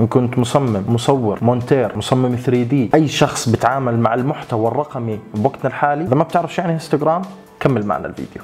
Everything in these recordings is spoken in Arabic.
أن كنت مصمم مصور مونتير مصمم 3D. أي شخص بتعامل مع المحتوى الرقمي بوقتنا الحالي إذا ما بتعرف شو يعني histogram كمل معنا الفيديو.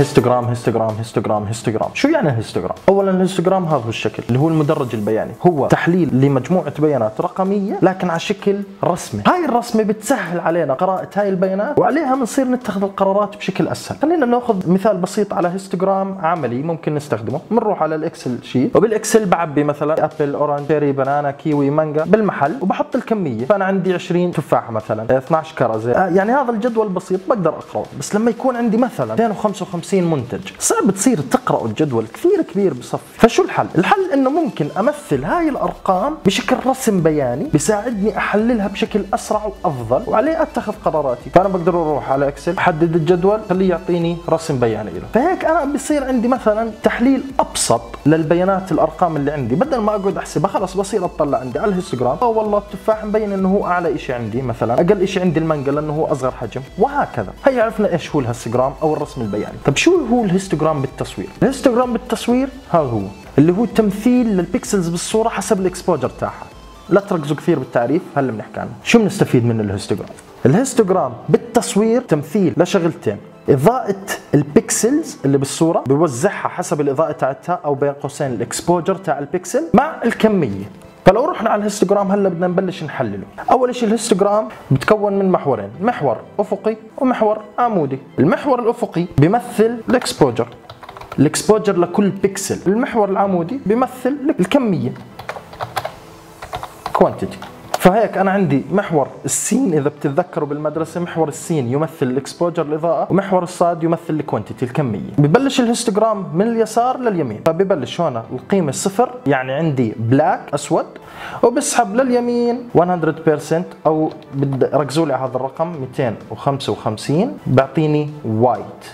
histogram histogram histogram histogram شو يعني ال histogram اولا ال histogram هذا هو الشكل اللي هو المدرج البياني. هو تحليل لمجموعة بيانات رقمية لكن على شكل رسمي. هاي الرسمه بتسهل علينا قراءة هاي البيانات وعليها بنصير نتخذ القرارات بشكل أسهل. خلينا نأخذ مثال بسيط على histogram عملي ممكن نستخدمه. بنروح على ال Excel sheet وبال Excel بعبي مثلا apple orange berry banana kiwi mango. بالمحل وبحط الكمية. فأنا عندي 20 تفاحه مثلا 12 كرزة. آه يعني هذا الجدول بسيط بقدر أقرأه. بس لما يكون عندي مثلا 255 50 منتج. صعب تصير تقرأوا الجدول كثير كبير بصف فشو الحل؟ الحل إنه ممكن أمثل هاي الأرقام بشكل رسم بياني بيساعدني أحللها بشكل أسرع وأفضل وعليه أتخذ قراراتي. فأنا بقدر أروح على Excel أحدد الجدول خليه يعطيني رسم بياني له. فهيك أنا بصير عندي مثلا تحليل أبسط للبيانات الأرقام اللي عندي. بدل ما أقعد أحسبها خلص بصير أطلع عندي على ال histogram آه والله التفاح مبين إنه هو أعلى شيء عندي مثلا أقل شيء عندي المانجا لأنه هو أصغر حجم. وهكذا. هي عرفنا إيش هو ال histogram أو الرسم البياني. طب شو هو ال histogram بالتصوير؟ ال histogram بالتصوير هذا هو اللي هو تمثيل لل pixels بالصورة حسب ال exposure تاعها. لا تركزوا كثير بالتعريف هلا بنحكي عنه؟ شو بنستفيد من ال histogram ال histogram بالتصوير تمثيل لشغلتين إضاءة ال pixels اللي بالصورة بوزعها حسب الإضاءة تاعتها أو بين قوسين ال exposure تاع البيكسل مع الكمية. فلو رحنا على ال histogram هلا بدنا نبلش نحلله. أول شيء ال histogram بتكون من محورين محور أفقي ومحور عمودي المحور الأفقي بيمثل ال exposure ال exposure لكل بيكسل. المحور العمودي بيمثل الكمية quantity فهيك أنا عندي محور السين إذا بتتذكروا بالمدرسة محور السين يمثل ال exposure الاضاءه ومحور الصاد يمثل ال quantity الكمية. ببلش ال histogram من اليسار لليمين. فببلش هون القيمة صفر يعني عندي black أسود وبسحب لليمين 100% أو ركزوا لي على هذا الرقم 255 بيعطيني white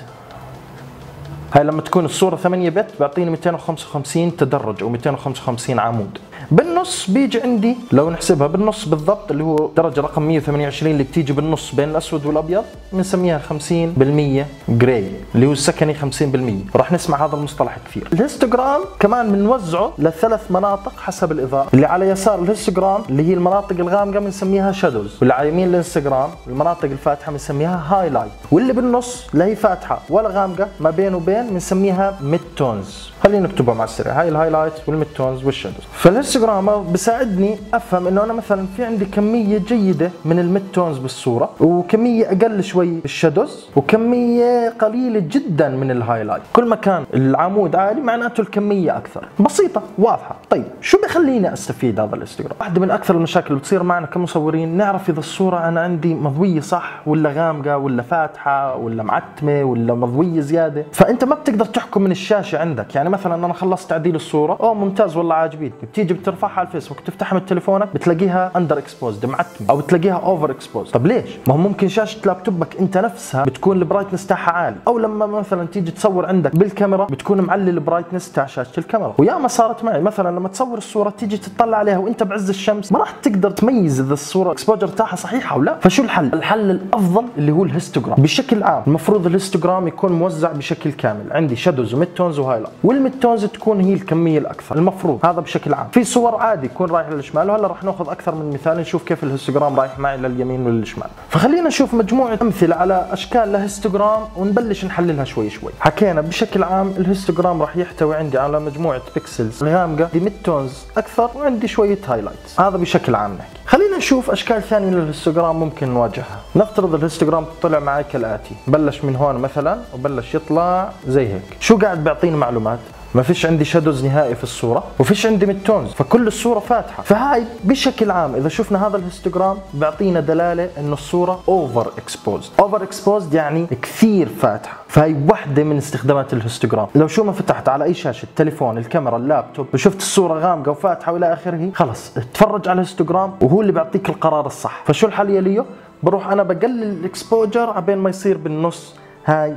هاي لما تكون الصورة 8 bit بيعطيني 255 تدرج أو 255 عمود. بالنص بيجي عندي لو نحسبها بالنص بالضبط اللي هو درجة رقم 128 اللي بتيجي بالنص بين الأسود والأبيض بنسميها 50% gray اللي هو السكني 50% راح نسمع هذا المصطلح كثير. ال histogram كمان بنوزعه لثلاث مناطق حسب الإضاءة. اللي على يسار ال histogram اللي هي المناطق الغامقة بنسميها shadows واللي على يمين ال histogram المناطق الفاتحة بنسميها highlight واللي بالنص لا هي فاتحة ولا غامقة ما بين وبين بنسميها mid tones خلينا نكتبها مع السريع. هاي الهايلايت والميد تونز والشادوز الانستغرام بساعدني أفهم إنه أنا مثلا في عندي كمية جيدة من ال mid tones بالصورة وكمية أقل شوي بال shadows وكمية قليلة جدا من ال highlight. كل ما كان العمود عالي معناته الكمية أكثر. بسيطة واضحة. طيب شو بخليني أستفيد هذا ال histogram؟ واحدة من أكثر المشاكل اللي بتصير معنا كمصورين نعرف إذا الصورة أنا عندي مضوية صح ولا غامقة ولا فاتحة ولا معتمة ولا مضوية زيادة. فأنت ما بتقدر تحكم من الشاشة عندك. يعني مثلا أنا خلصت تعديل الصورة أوه ممتاز والله عاجبيني بتيجي بترفعها على الفيسبوك تفتحها من تليفونك بتلاقيها under exposed معتمه أو بتلاقيها over exposed طب ليش؟ ما هو ممكن شاشة لابتوبك أنت نفسها بتكون ال brightness تاعها عالي. أو لما مثلا تيجي تصور عندك بالكاميرا بتكون معلي ال brightness تاع شاشة الكاميرا. وياما صارت معي. مثلا لما تصور الصورة تيجي تطلع عليها وأنت بعز الشمس ما راح تقدر تميز إذا الصورة exposure تاعها صحيح أو لا. فشو الحل؟ الحل الأفضل اللي هو ال histogram بشكل عام المفروض ال histogram يكون موزع بشكل كامل. عندي shadows و mid tones و highlight وال mid tones تكون هي الكمية الأكثر المفروض هذا بشكل عام. في صور عادي يكون رايح للشمال وهلا راح ناخذ أكثر من مثال نشوف كيف ال histogram رايح معي لليمين وللشمال. فخلينا نشوف مجموعة أمثلة على أشكال ل histogram ونبلش نحللها شوي شوي. حكينا بشكل عام ال histogram راح يحتوي عندي على مجموعة pixels. غامقه دي mid tones أكثر وعندي شوية highlights. هذا بشكل عام نحكي. خلينا نشوف أشكال ثانية لل histogram ممكن نواجهها. نفترض ال histogram طلع معي كالآتي. بلش من هون مثلا وبلش يطلع زي هيك. شو قاعد بيعطيني معلومات؟ ما فيش عندي shadows نهائي في الصورة وفيش عندي mid tones فكل الصورة فاتحة. فهاي بشكل عام إذا شفنا هذا ال histogram بيعطينا دلالة إنه الصورة over exposed over exposed يعني كثير فاتحة. فهي وحدة من استخدامات ال histogram لو شو ما فتحت على أي شاشة التليفون الكاميرا اللابتوب وشفت الصورة غامقة وفاتحة وإلى آخره خلص اتفرج على ال histogram وهو اللي بيعطيك القرار الصح. فشو الحل يا ليو بروح أنا بقلل ال exposure عبين ما يصير بالنص. هاي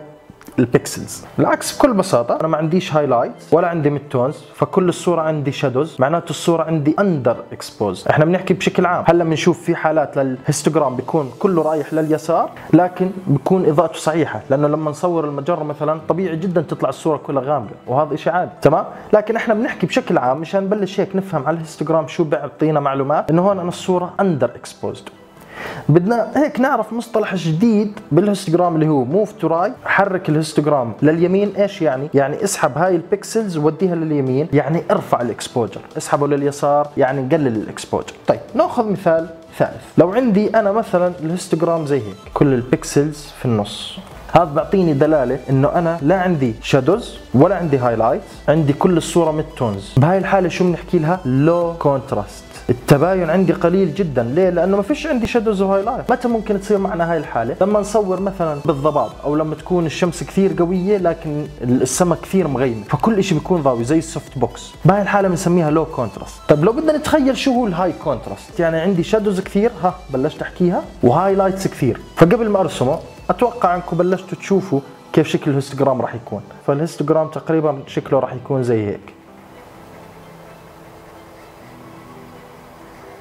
ال pixels بالعكس بكل بساطة أنا ما عنديش highlight ولا عندي mid tones فكل الصورة عندي shadows معناته الصورة عندي under expose إحنا بنحكي بشكل عام. هلا بنشوف في حالات لل histogram بيكون كله رايح لليسار لكن بيكون إضاءته صحيحة لأنه لما نصور المجرة مثلا طبيعي جدا تطلع الصورة كلها غامقة وهذا شيء عادي. تمام؟ لكن إحنا بنحكي بشكل عام مشان نبلش هيك نفهم على ال histogram شو بيعطينا معلومات إنه هون أنا الصورة under exposed بدنا هيك نعرف مصطلح جديد بال histogram اللي هو move to right حرك ال histogram لليمين. إيش يعني؟ يعني اسحب هاي ال pixels ووديها لليمين يعني ارفع ال exposure اسحبه لليسار يعني قلل ال exposure طيب نأخذ مثال ثالث. لو عندي أنا مثلا ال histogram زي هيك كل ال pixels في النص. هذا بيعطيني دلالة إنه أنا لا عندي shadows ولا عندي highlight عندي كل الصورة mid tones بهاي الحالة شو بنحكي لها؟ low contrast التباين عندي قليل جدا. ليه؟ لأنه ما فيش عندي shadows و highlight متى ممكن تصير معنا هاي الحالة؟ لما نصور مثلا بالضباب أو لما تكون الشمس كثير قوية لكن السماء كثير مغيمة. فكل شيء بيكون ضاوي زي ال softbox بهاي الحالة بنسميها low contrast طيب لو بدنا نتخيل شو هو ال high contrast يعني عندي shadows كثير. ها بلشت أحكيها. و highlights كثير. فقبل ما أرسمه أتوقع أنكم بلشتوا تشوفوا كيف شكل ال histogram راح يكون. فال histogram تقريبا شكله راح يكون زي هيك.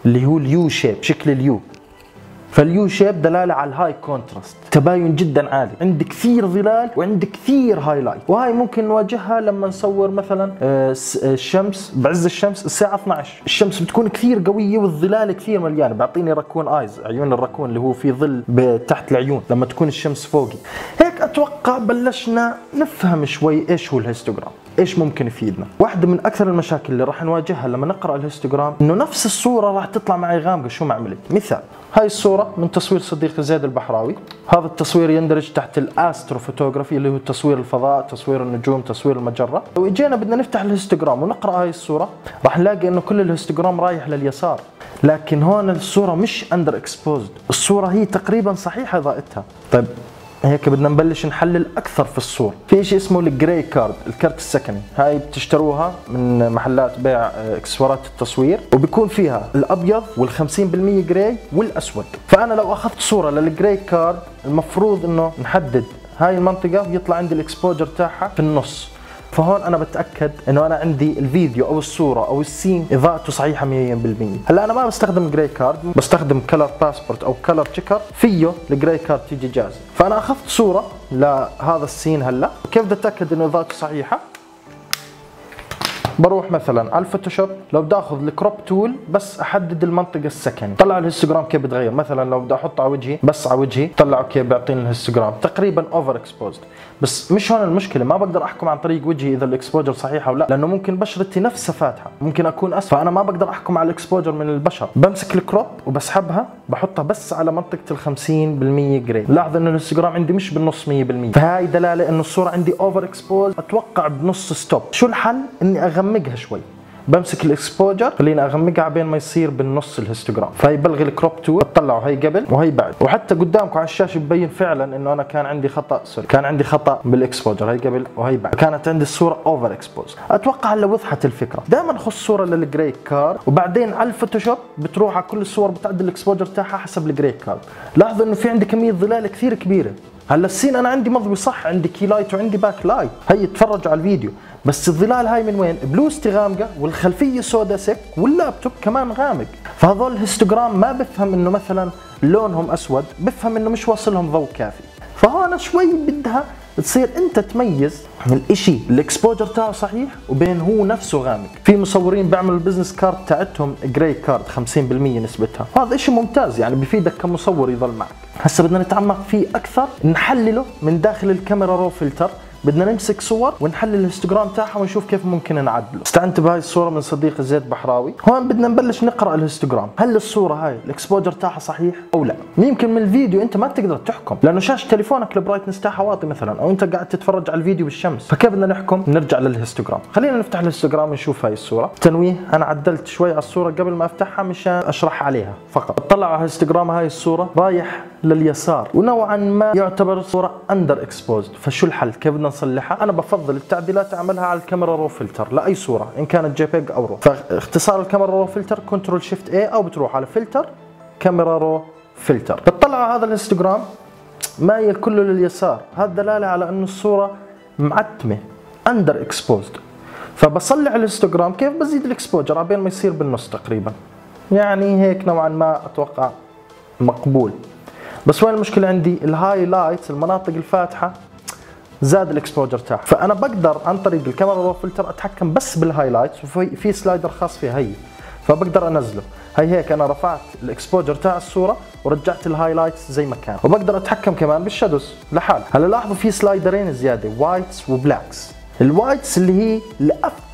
اللي هو ال U shape شكل ال U. فال U shape دلالة على ال high contrast تباين جدا عالي. عندي كثير ظلال وعندي كثير highlight وهاي ممكن نواجهها لما نصور مثلا آه، آه، الشمس بعز الشمس الساعة 12 الشمس بتكون كثير قوية والظلال كثير مليانة. بيعطيني raccoon eyes عيون الراكون اللي هو في ظل تحت العيون لما تكون الشمس فوقي. هيك أتوقع بلشنا نفهم شوي إيش هو ال histogram إيش ممكن يفيدنا؟ واحدة من أكثر المشاكل اللي راح نواجهها لما نقرأ ال histogram إنه نفس الصورة راح تطلع معي غامقة شو ما عملت؟ مثال هاي الصورة من تصوير صديقي زيد البحراوي. هذا التصوير يندرج تحت ال astrophotography اللي هو تصوير الفضاء تصوير النجوم تصوير المجرة. لو إجينا بدنا نفتح ال histogram ونقرأ هاي الصورة راح نلاقي إنه كل ال histogram رايح لليسار. لكن هون الصورة مش under exposed الصورة هي تقريبا صحيحة اضاءتها طيب هيك بدنا نبلش نحلل أكثر في الصور في شيء اسمه ال gray card الكارت السكني. هاي بتشتروها من محلات بيع آه، إكسسوارات التصوير وبيكون فيها الأبيض وال50% gray والأسود. فأنا لو أخذت صورة لل gray card المفروض إنه نحدد هاي المنطقة يطلع عندي ال exposure تاعها في النص. فهون أنا بتأكد إنه أنا عندي الفيديو أو الصورة أو ال scene إضاءته صحيحة 100% هلأ أنا ما بستخدم gray card بستخدم color passport أو color checker فيه ال gray card تيجي جاهزه فأنا أخذت صورة لهذا ال scene هلأ. كيف بدي أتأكد إنه إضاءته صحيحة؟ بروح مثلا على الفوتوشوب لو بدي آخذ ال crop tool بس أحدد المنطقة السكن. طلع ال histogram كيف بتغير؟ مثلا لو بدي أحطه على وجهي بس على وجهي طلعوا كيف؟ بيعطيني ال histogram تقريبا over exposed بس مش هون المشكلة ما بقدر أحكم عن طريق وجهي إذا ال exposure صحيح أو لا لأنه ممكن بشرتي نفسها فاتحة. ممكن أكون أسمر فأنا ما بقدر أحكم على ال exposure من البشرة. بمسك ال crop وبسحبها بحطها بس على منطقة ال 50% gray لاحظ انه ال histogram عندي مش بالنص 100% فهاي دلالة إنه الصورة عندي over expose أتوقع بنص stop شو الحل؟ إني أغمقها شوي. بمسك ال exposure خليني أغمقها بين ما يصير بالنص ال histogram فهي بلغي ال crop tool بطلعه هي قبل وهي بعد. وحتى قدامكم على الشاشة ببين فعلا إنه أنا كان عندي خطأ sorry كان عندي خطأ بال exposure هي قبل وهي بعد. كانت عندي الصورة over expose أتوقع هلا وضحت الفكرة. دائما خذ صورة لل gray card وبعدين على الفوتوشوب بتروح على كل الصور بتعدل ال exposure تاعها حسب ال gray card لاحظوا إنه في عندي كمية ظلال كثير كبيرة. هلأ ال scene أنا عندي مضوي صح عندي key light وعندي back light هي تفرجوا على الفيديو. بس الظلال هاي من وين؟ بلوستي غامقه والخلفية سودا سك واللابتوب كمان غامق. فهذول ال histogram ما بفهم إنه مثلا لونهم أسود بفهم إنه مش واصلهم ضوء كافي. فهون شوي بدها تصير أنت تميز الإشي. ال exposure تاعه صحيح وبين هو نفسه غامق. في مصورين بيعملوا ال business card تاعتهم gray card 50% نسبتها. هذا إشي ممتاز يعني بفيدك كمصور يضل معك. هسه بدنا نتعمق فيه أكثر نحلله من داخل ال camera raw filter. بدنا نمسك صور ونحلل ال histogram تاعها ونشوف كيف ممكن نعدله. استعنت بهاي الصورة من صديقي زيد بحراوي هون بدنا نبلش نقرأ ال histogram. هل الصورة هاي ال exposure تاعها صحيح أو لا؟ يمكن من الفيديو أنت ما تقدر تحكم لأنه شاشه تليفونك ال brightness تاعها واطي مثلا أو أنت قاعد تتفرج على الفيديو بالشمس. فكيف بدنا نحكم؟ نرجع لل histogram. خلينا نفتح ال histogram ونشوف هاي الصورة. تنويه أنا عدلت شوي على الصورة قبل ما أفتحها مشان أشرح عليها فقط. أطلع على ال histogram هاي الصورة رايح لليسار ونوعا ما يعتبر صورة under exposed فشو الحل؟ كيف بدنا نصلحها. أنا بفضل التعديلات أعملها على ال camera raw filter لاي صورة إن كانت JPEG أو raw. فاختصار ال camera raw filter control shift A أو بتروح على filter camera raw filter. بتطلع على هذا الهستوجرام مايل كله لليسار. هذا دلالة على إنه الصورة معتمة under exposed فبصلح ال histogram كيف بزيد ال exposure؟ عبين ما يصير بالنص تقريبا. يعني هيك نوعا ما أتوقع مقبول. بس وين المشكلة عندي؟ ال highlights المناطق الفاتحة. زاد ال exposure تاعها فأنا بقدر عن طريق ال camera raw filter أتحكم بس بال highlights وفي في slider خاص فيها هي. فبقدر أنزله. هي هيك أنا رفعت ال exposure تاع الصورة ورجعت ال highlights زي ما كان. وبقدر أتحكم كمان بال shadows لحال. هلا لاحظوا في سلايدرين زيادة whites و blacks. ال whites اللي هي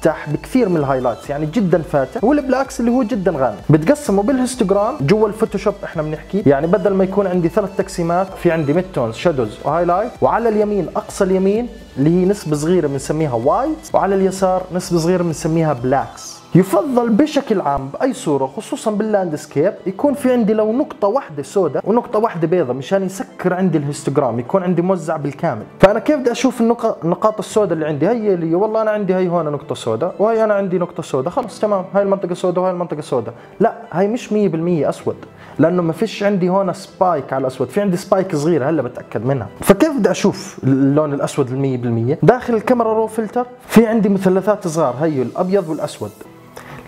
الافتح بكثير من ال highlights يعني جدا فاتح وال blacks اللي هو جدا غامق بتقسموا بال histogram جوا الفوتوشوب إحنا بنحكي. يعني بدل ما يكون عندي ثلاث تقسيمات في عندي mid tones shadows و highlight وعلى اليمين أقصى اليمين اللي هي نسبة صغيرة بنسميها white وعلى اليسار نسبة صغيرة بنسميها blacks. يفضل بشكل عام بأي صورة خصوصا بال landscape يكون في عندي لو نقطة واحدة سوداء ونقطة واحدة بيضاء مشان يسكر عندي ال histogram يكون عندي موزع بالكامل. فأنا كيف بدي أشوف النقاط السوداء اللي عندي؟ هي اللي والله أنا عندي هي هون نقطة سوداء. وهي أنا عندي نقطة سوداء. خلص تمام. هاي المنطقة سوداء وهي المنطقة سوداء. لا هاي مش 100% أسود. لأنه ما فيش عندي هون spike على الأسود. في عندي spike صغيره هلا بتأكد منها. فكيف بدي أشوف اللون الأسود ال 100% داخل ال camera raw filter. في عندي مثلثات صغار هي الأبيض والأسود.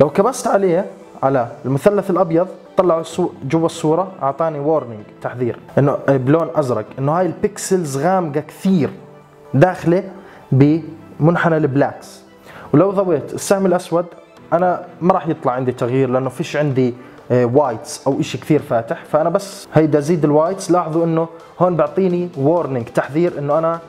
لو كبست عليه على المثلث الأبيض طلع جوا الصورة أعطاني warning تحذير. إنه بلون أزرق. إنه هاي ال pixels غامقة كثير. داخلة بمنحنى ال blacks. ولو ضويت السهم الأسود أنا ما راح يطلع عندي تغيير لأنه فيش عندي whites أو شيء كثير فاتح. فأنا بس هي بدي ازيد ال whites لاحظوا إنه هون بيعطيني warning تحذير إنه أنا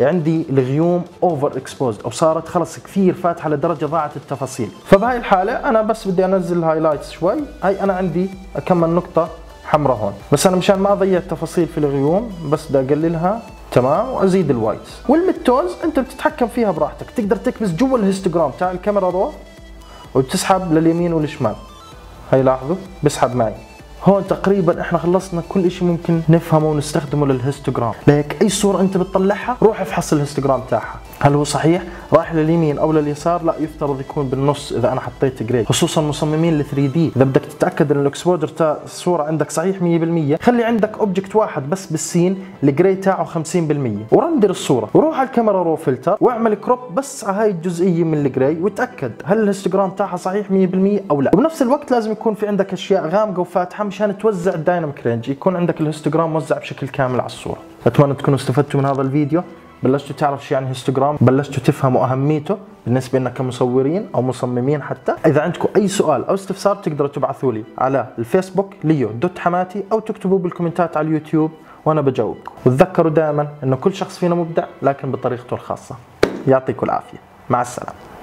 عندي الغيوم over exposed أو صارت خلص كثير فاتحة لدرجة ضاعت التفاصيل. فبهاي الحالة أنا بس بدي أنزل ال highlights شوي. هاي أنا عندي كم نقطة حمراء هون. بس أنا مشان ما أضيع التفاصيل في الغيوم بس بدي أقللها. تمام وأزيد ال whites وال mid tones أنت بتتحكم فيها براحتك. تقدر تكبس جوا ال histogram تاع ال camera raw وتسحب لليمين والشمال. هاي لاحظوا؟ بسحب معي. هون تقريبا إحنا خلصنا كل شيء ممكن نفهمه ونستخدمه لل histogram لهيك أي صورة أنت بتطلعها روح افحص ال histogram تاعها. هل هو صحيح؟ رايح لليمين أو لليسار؟ لا يفترض يكون بالنص إذا أنا حطيت جريد خصوصا مصممين ال 3D إذا بدك تتأكد إن ال exposure تاع الصورة عندك صحيح 100% خلي عندك object واحد بس بال scene ال gray تاعه 50% و render الصورة. وروح على ال camera raw filter واعمل crop بس على هاي الجزئية من ال gray وتأكد هل ال histogram تاعها صحيح 100% أو لا. وبنفس الوقت لازم يكون في عندك أشياء غامقة وفاتحة مشان توزع ال dynamic range يكون عندك ال histogram موزع بشكل كامل على الصورة. أتمنى تكونوا استفدتوا من هذا الفيديو. بلشتوا تعرفوا شو يعني histogram بلشتوا تفهموا أهميته بالنسبة لنا كمصورين أو مصممين حتى؟ إذا عندكم أي سؤال أو استفسار تقدروا تبعثوا لي على الفيسبوك ليو dot حماتي أو تكتبوا بالكومنتات على اليوتيوب وأنا بجاوبكم وتذكروا دائما إنه كل شخص فينا مبدع لكن بطريقته الخاصة. يعطيكم العافية. مع السلامة.